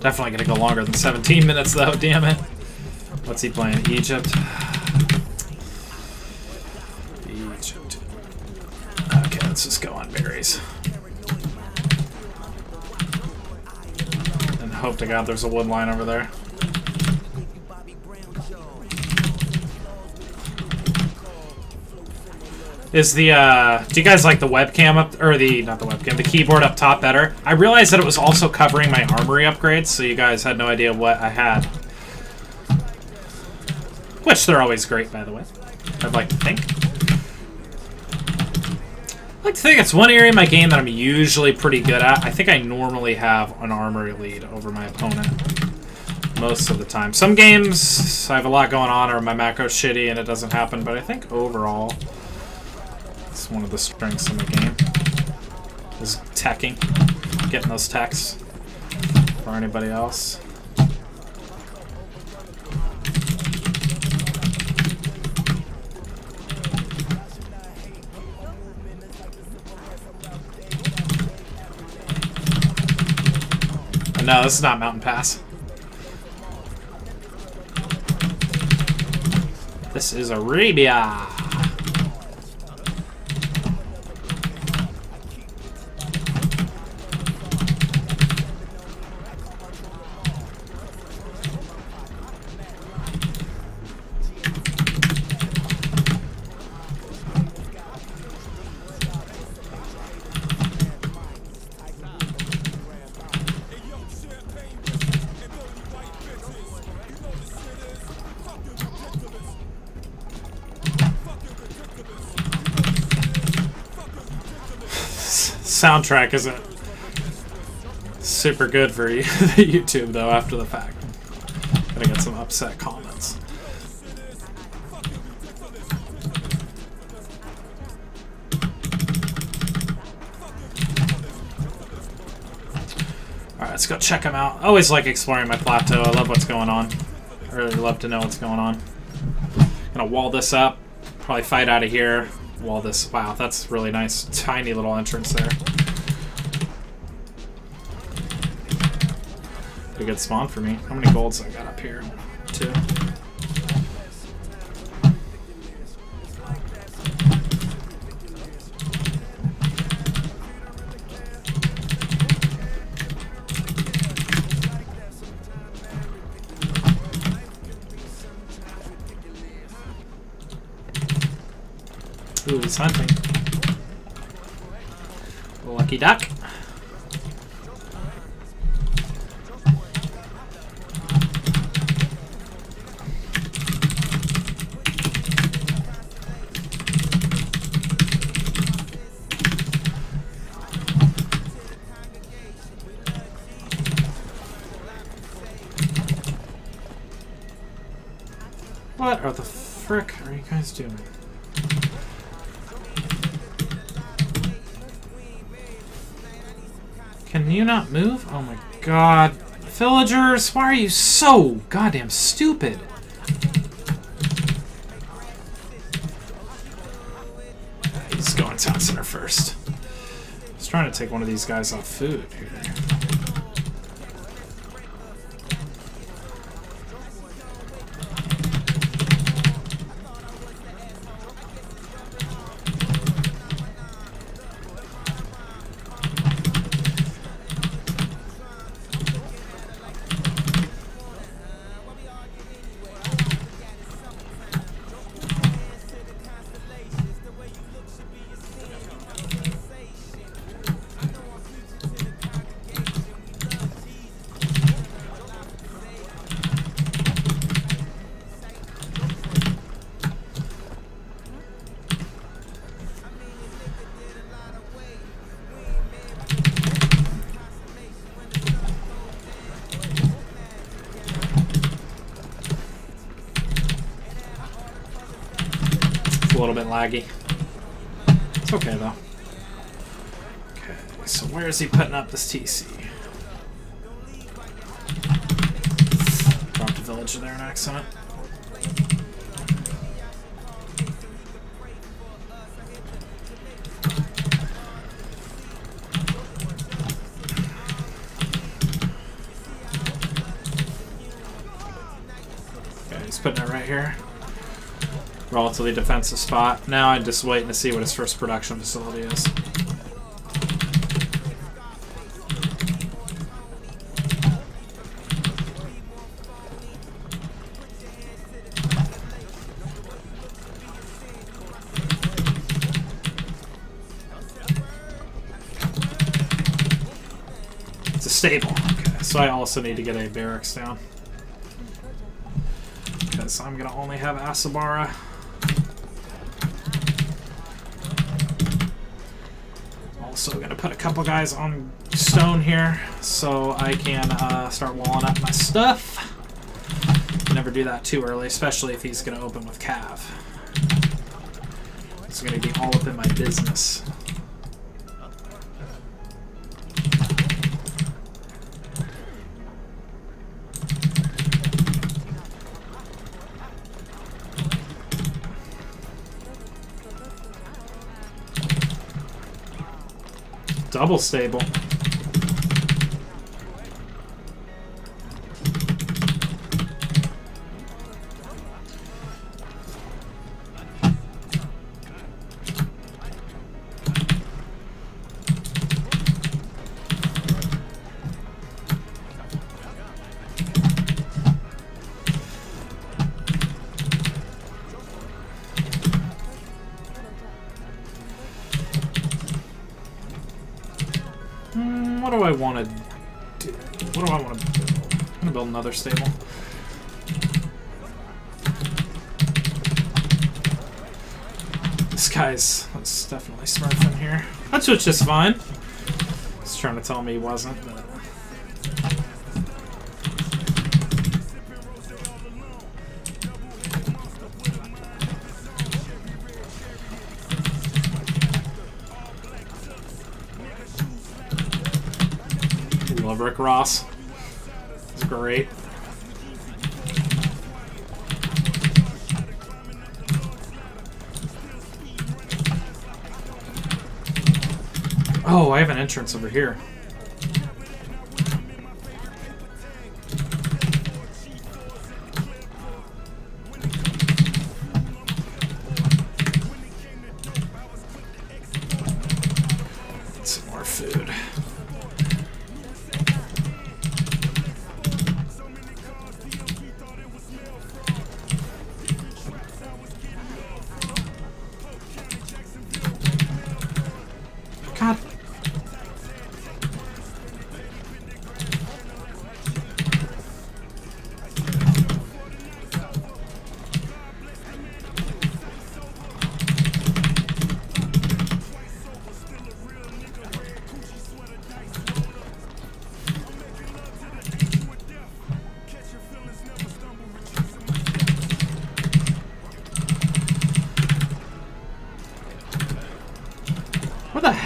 Definitely gonna go longer than 17 minutes though, damn it. What's he playing? Egypt? Egypt. Okay, let's just go on berries. And hope to god there's a wood line over there. Is the, uh, do you guys like the webcam up, or the, not the webcam, the keyboard up top better? I realized that it was also covering my armory upgrades, so you guys had no idea what I had. Which they're always great, by the way. I'd like to think. I like to think it's one area in my game that I'm usually pretty good at. I think I normally have an armory lead over my opponent. Most of the time. Some games, I have a lot going on, or my macro's shitty and it doesn't happen, but I think overall one of the strengths in the game. Is teching. Getting those tacks For anybody else. no, this is not Mountain Pass. This is Arabia. Soundtrack isn't super good for YouTube, though, after the fact. Gonna get some upset comments. Alright, let's go check them out. Always like exploring my plateau. I love what's going on. I really love to know what's going on. Gonna wall this up. Probably fight out of here wall this. Wow, that's really nice. Tiny little entrance there. A good spawn for me. How many golds I got up here? Two. Ooh, he's hunting. Lucky duck. What are the frick are you guys doing? Can you not move? Oh my god. Villagers, why are you so goddamn stupid? He's going town center first. He's trying to take one of these guys off food here. little bit laggy. It's okay, though. Okay, so where is he putting up this TC? Dropped a village there an accident. Okay, he's putting it right here. Relatively defensive spot. Now I'm just waiting to see what his first production facility is. It's a stable. Okay, so I also need to get a barracks down. Because I'm going to only have Asabara. Also going to put a couple guys on stone here so I can uh, start walling up my stuff. Never do that too early, especially if he's going to open with Cav. It's going to be all up in my business. Double stable. Want to do? What do I want to build? I'm going to build another stable. This guy's that's definitely smurfing here. That's just fine. He's trying to tell me he wasn't, but... Rick Ross. It's great. Oh, I have an entrance over here.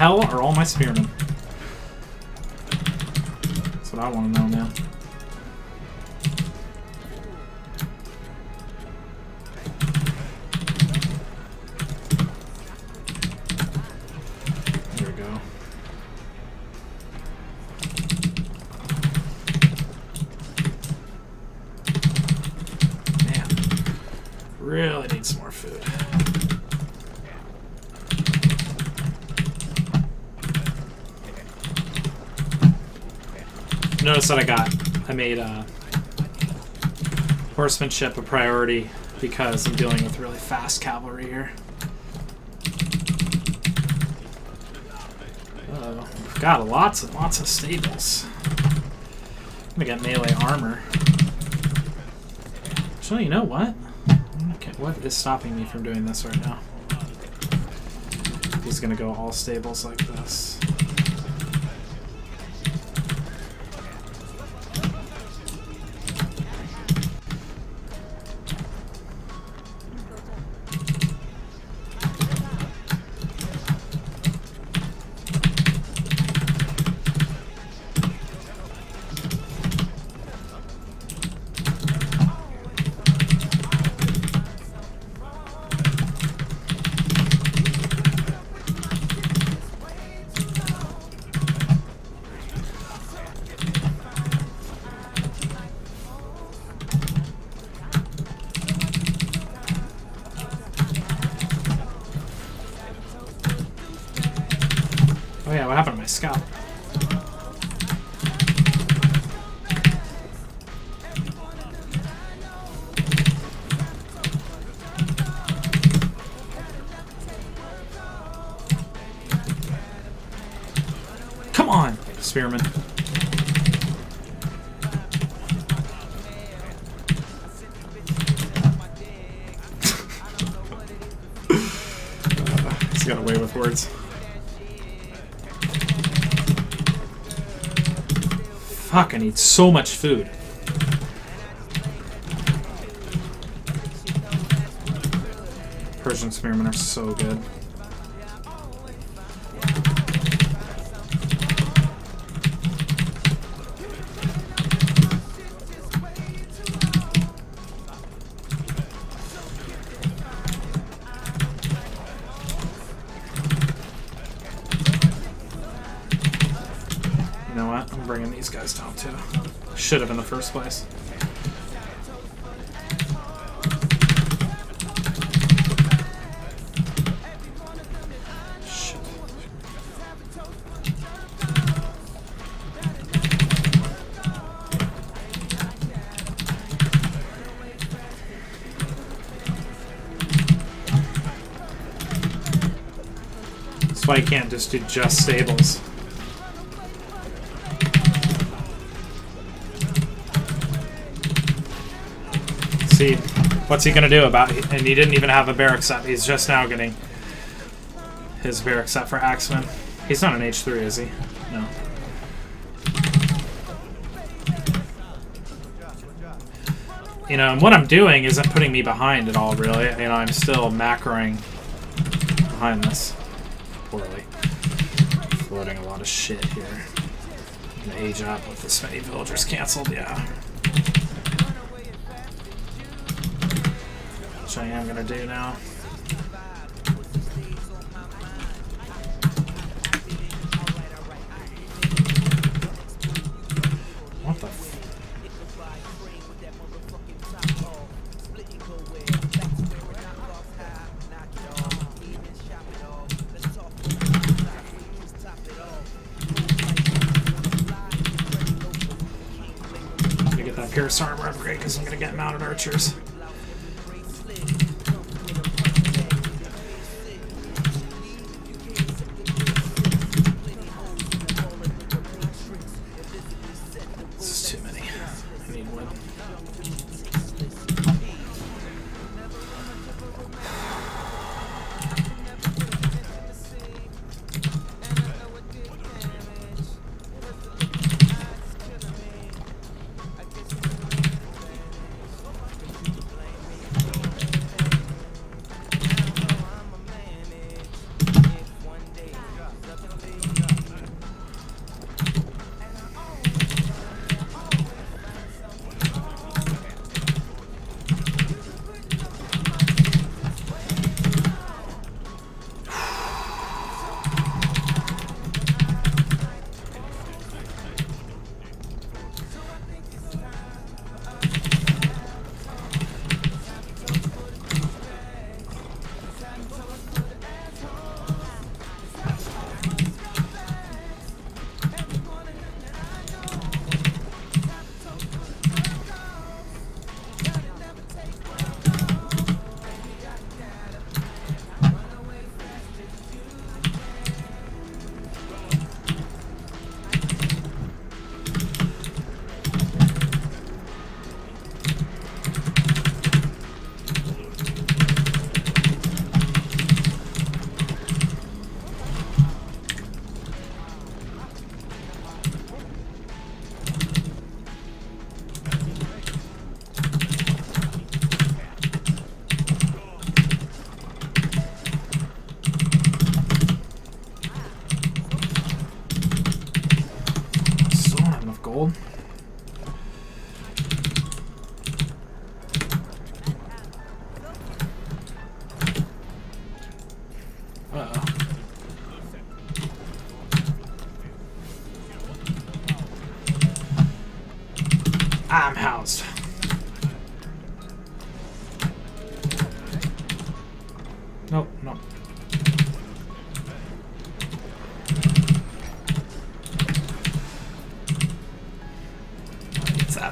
Hell are all my spearmen? That's what I want to know now. There we go. Really need some more food. Notice that I got, I made uh, horsemanship a priority because I'm dealing with really fast cavalry here. Uh, we've got lots and lots of stables. I'm gonna get melee armor. So you know what? Okay, what is stopping me from doing this right now? He's gonna go all stables like this. Oh, scalp. Come on, Spearman. He's got away with words. Fuck, I need so much food. Persian spearmen are so good. Should have in the first place. That's why can't just do just stables. What's he gonna do about it? And he didn't even have a barrack set. He's just now getting his barrack set for Axeman. He's not an H3, is he? No. You know, and what I'm doing isn't putting me behind at all, really. You know, I'm still macroing behind this poorly. Floating a lot of shit here. Age up with this many villagers canceled, yeah. Which I am gonna do now. Pierce armor upgrade because I'm gonna get mounted archers.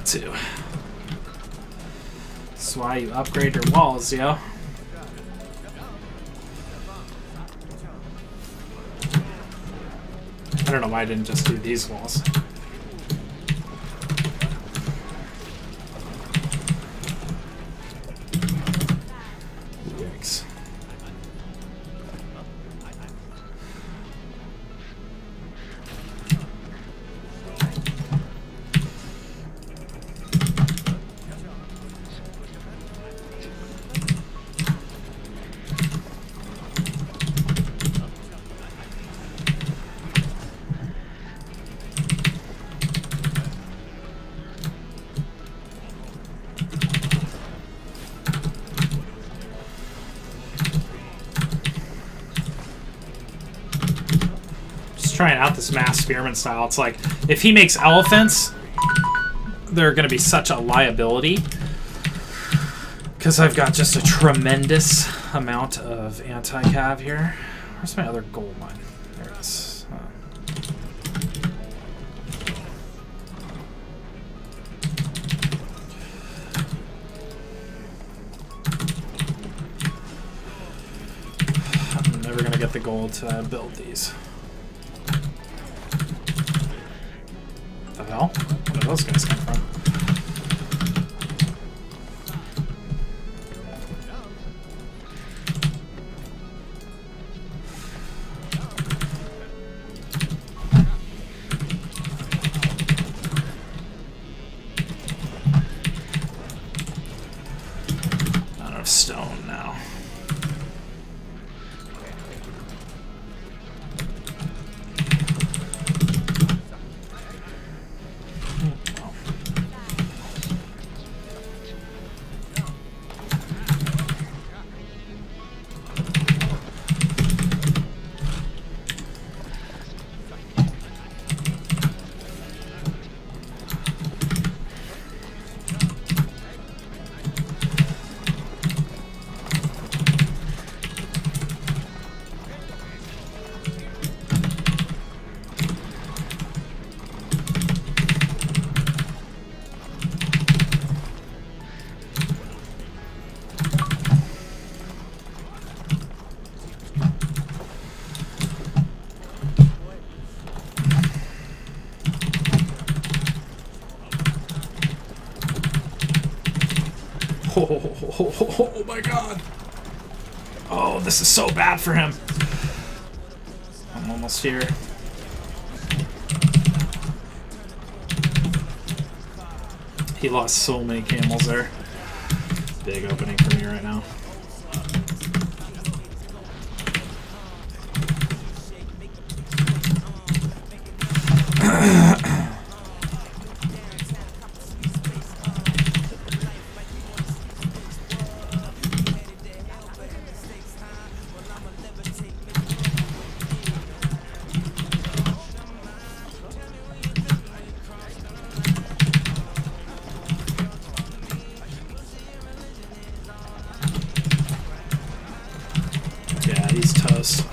Too. That's why you upgrade your walls, yo. I don't know why I didn't just do these walls. Trying out this mass spearman style. It's like, if he makes elephants, they're going to be such a liability. Because I've got just a tremendous amount of anti-cav here. Where's my other gold mine? There it is. I'm never going to get the gold to build these. The hell? Where those guys come from? Oh, oh my god. Oh, this is so bad for him. I'm almost here. He lost so many camels there. Big opening for me right now.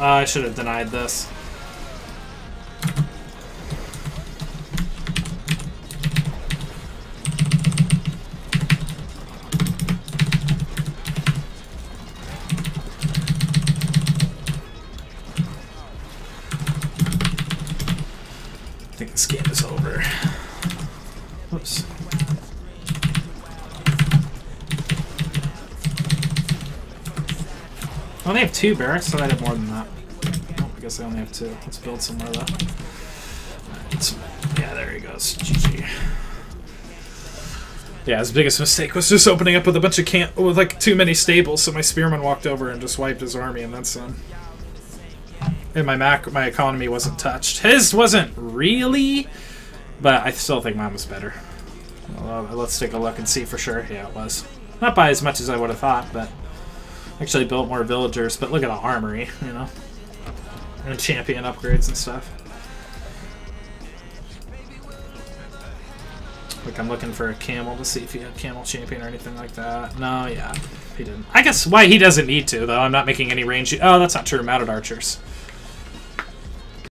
Uh, I should have denied this. I only have two barracks, so I have more than that. Oh, I guess I only have two. Let's build somewhere though. Yeah, there he goes. GG. Yeah, his biggest mistake was just opening up with a bunch of camp with like too many stables, so my spearman walked over and just wiped his army, and then some. And my mac, my economy wasn't touched. His wasn't really, but I still think mine was better. Well, let's take a look and see for sure. Yeah, it was. Not by as much as I would have thought, but actually built more villagers. But look at the armory, you know, and champion upgrades and stuff. Like I'm looking for a camel to see if he had camel champion or anything like that. No, yeah, he didn't. I guess why he doesn't need to though. I'm not making any range. Oh, that's not true. Mounted archers.